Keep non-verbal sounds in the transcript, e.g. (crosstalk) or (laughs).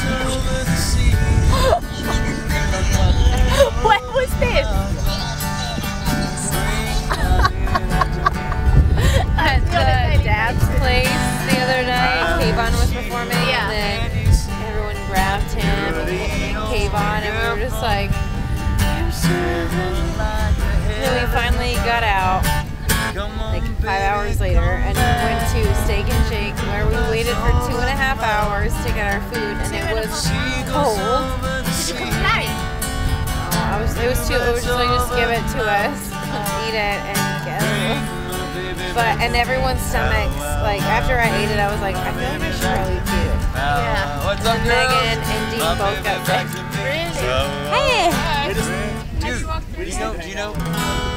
(laughs) what was this? (laughs) At the dad's place the other night, ah. Kayvon was performing, yeah. and then everyone grabbed him and Kayvon, and we were just like. And then we finally got out, like five hours later, and half hours to get our food and it was cold. Did you come tonight? Oh, I was, it was too, it was just like just give it to us, (laughs) eat it and go. But, and everyone's stomachs, like after I ate it, I was like, I feel like I should probably puke. Yeah. What's up, And girls? Megan and Dean both got sick. Really? Uh, hey! Dude, do you know? Do you know?